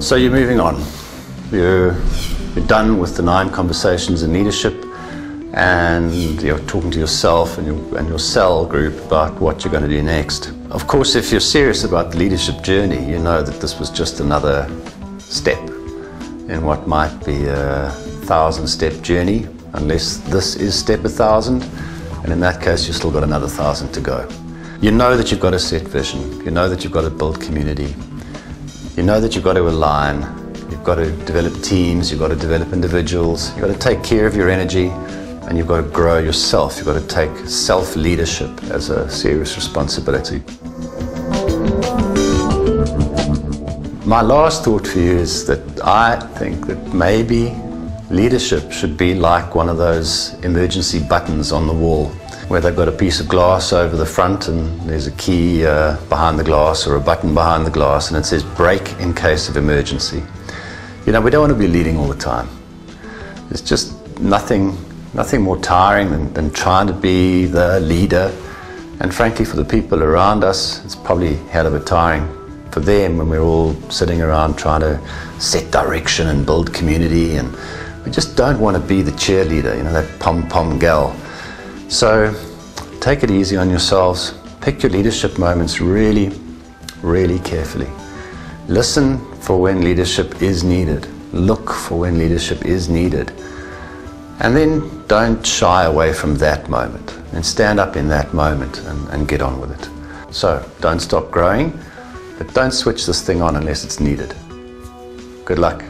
So you're moving on. You're, you're done with the nine conversations in leadership and you're talking to yourself and your, and your cell group about what you're going to do next. Of course, if you're serious about the leadership journey, you know that this was just another step in what might be a thousand step journey, unless this is step a thousand, and in that case, you've still got another thousand to go. You know that you've got to set vision, you know that you've got to build community, you know that you've got to align, you've got to develop teams, you've got to develop individuals, you've got to take care of your energy, and you've got to grow yourself. You've got to take self leadership as a serious responsibility. My last thought for you is that I think that maybe leadership should be like one of those emergency buttons on the wall where they've got a piece of glass over the front and there's a key uh, behind the glass or a button behind the glass and it says break in case of emergency. You know, we don't want to be leading all the time. There's just nothing, nothing more tiring than, than trying to be the leader. And frankly, for the people around us, it's probably hell of a tiring for them when we're all sitting around trying to set direction and build community. And we just don't want to be the cheerleader, you know, that pom-pom gal so take it easy on yourselves. Pick your leadership moments really, really carefully. Listen for when leadership is needed. Look for when leadership is needed. And then don't shy away from that moment and stand up in that moment and, and get on with it. So don't stop growing, but don't switch this thing on unless it's needed. Good luck.